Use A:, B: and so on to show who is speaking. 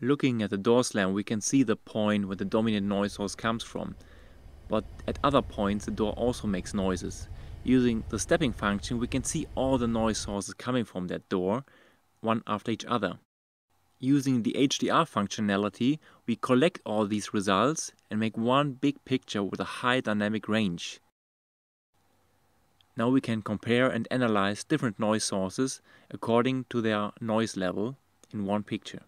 A: Looking at the door slam, we can see the point where the dominant noise source comes from, but at other points the door also makes noises. Using the stepping function, we can see all the noise sources coming from that door, one after each other. Using the HDR functionality, we collect all these results and make one big picture with a high dynamic range. Now we can compare and analyze different noise sources according to their noise level in one picture.